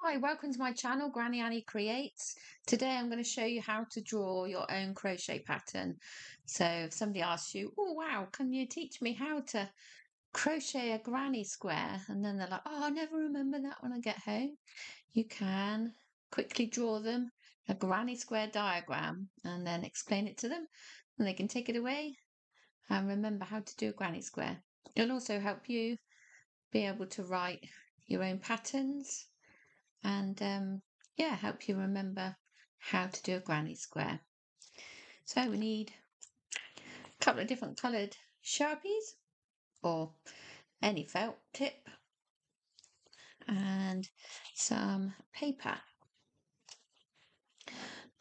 Hi, welcome to my channel, Granie Anie Creates. Today I'm going to show you how to draw your own crochet pattern. So if somebody asks you, oh wow, can you teach me how to crochet a granny square? And then they're like, oh, I'll never remember that when I get home. You can quickly draw them a granny square diagram and then explain it to them and they can take it away and remember how to do a granny square. It'll also help you be able to write your own patterns and um, yeah, help you remember how to do a granny square. So we need a couple of different coloured Sharpies or any felt tip and some paper.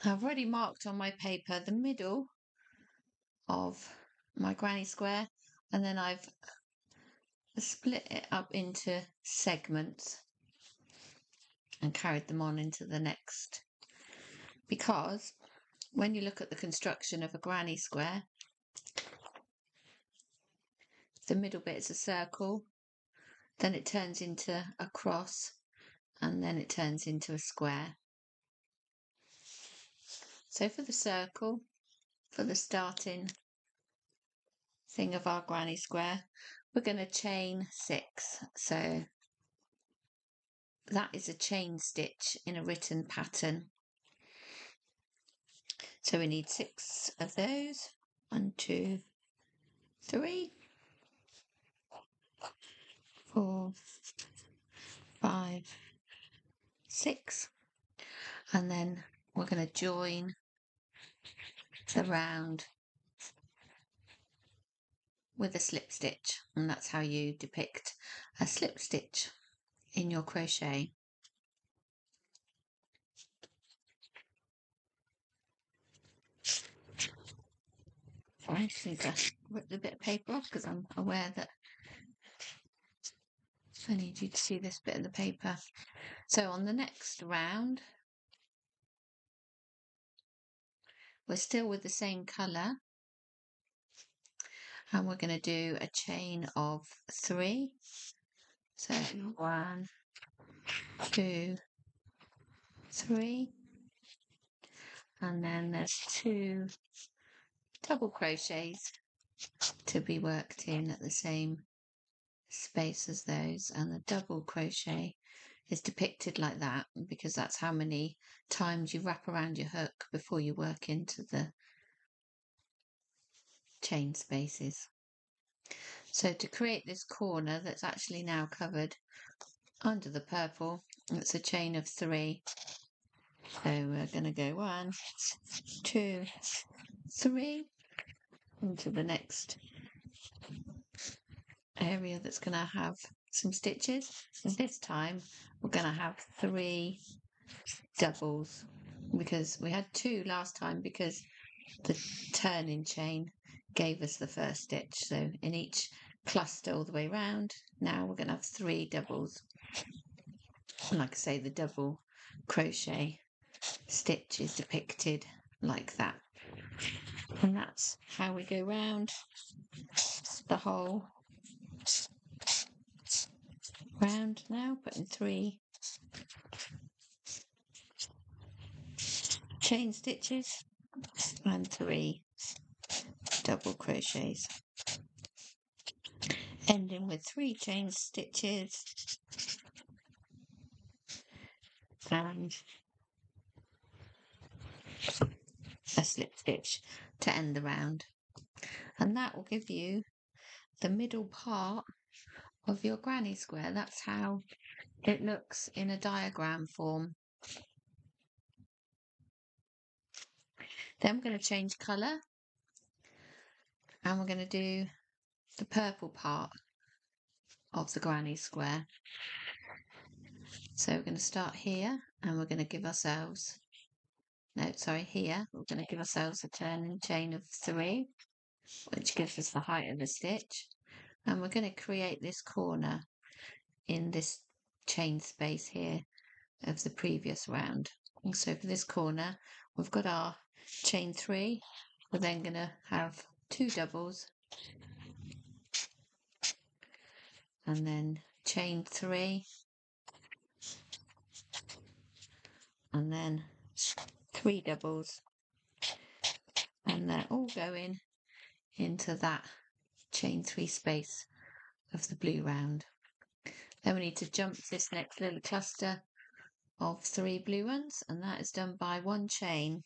I've already marked on my paper the middle of my granny square and then I've split it up into segments and carried them on into the next. Because when you look at the construction of a granny square, the middle bit is a circle, then it turns into a cross, and then it turns into a square. So for the circle, for the starting thing of our granny square, we're going to chain six. So that is a chain stitch in a written pattern. So we need six of those. One, two, three, four, five, six. And then we're going to join the round with a slip stitch and that's how you depict a slip stitch in your crochet. I just need to rip the bit of paper off because I'm aware that I need you to see this bit of the paper. So on the next round, we're still with the same colour and we're going to do a chain of three so mm-hmm. one, two, three, and then there's two double crochets to be worked in at the same space as those and the double crochet is depicted like that because that's how many times you wrap around your hook before you work into the chain spaces. So to create this corner that's actually now covered under the purple, it's a chain of three. So we're going to go one, two, three into the next area that's going to have some stitches. And this time we're going to have three doubles because we had two last time because the turning chain gave us the first stitch. So in each cluster all the way around. Now we're going to have three doubles. And like I say, the double crochet stitch is depicted like that. And that's how we go round the whole round now, putting three chain stitches and three double crochets ending with three chain stitches. And a slip stitch to end the round. And that will give you the middle part of your granny square. That's how it looks in a diagram form. Then we're going to change colour. And we're going to do the purple part of the granny square. So we're going to start here and we're going to give ourselves, no, sorry, here, we're going to give ourselves a turning chain of three, which gives us the height of the stitch. And we're going to create this corner in this chain space here of the previous round. And so for this corner, we've got our chain three. We're then going to have two doubles and then chain three and then three doubles and they're all going into that chain three space of the blue round. Then we need to jump this next little cluster of three blue ones and that is done by one chain.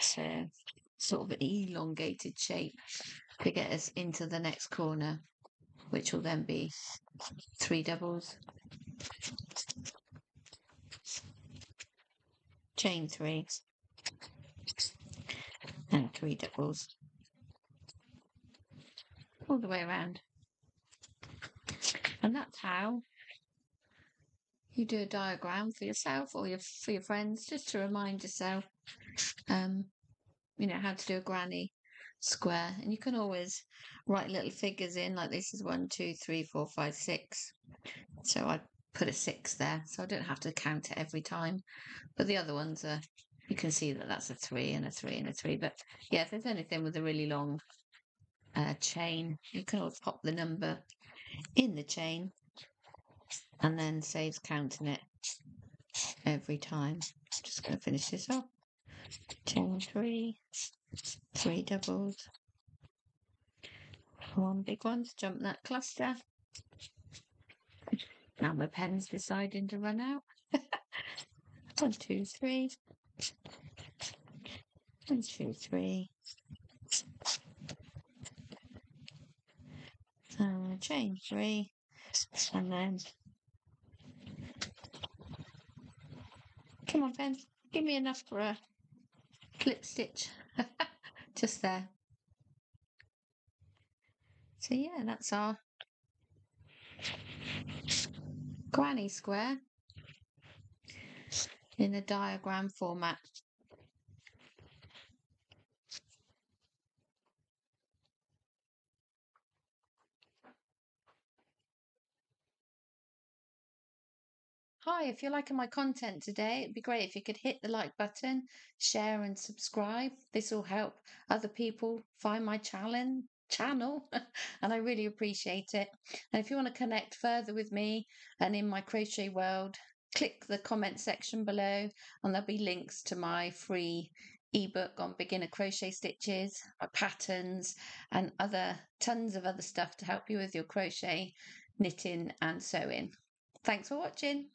So sort of an elongated shape to get us into the next corner, which will then be three doubles, chain three, and three doubles. All the way around. And that's how you do a diagram for yourself or your for your friends, just to remind yourself, um, you know, how to do a granny square. And you can always write little figures in, like this is one, two, three, four, five, six. So I put a six there, so I don't have to count it every time. But the other ones are, you can see that that's a three and a three and a three. But yeah, if there's anything with a really long uh, chain, you can always pop the number in the chain and then saves counting it every time. Just going to finish this off. Chain three, three doubles, one big one to jump that cluster. Now my pen's deciding to run out. one, two, three. One, two, three. Uh, chain three, and then come on, pen, give me enough for a slip stitch just there. So yeah, that's our granny square in a diagram format. Hi, if you're liking my content today, it'd be great if you could hit the like button, share and subscribe. This will help other people find my channel channel and I really appreciate it. And if you want to connect further with me and in my crochet world, click the comment section below and there'll be links to my free ebook on beginner crochet stitches, my patterns and other tons of other stuff to help you with your crochet, knitting and sewing. Thanks for watching.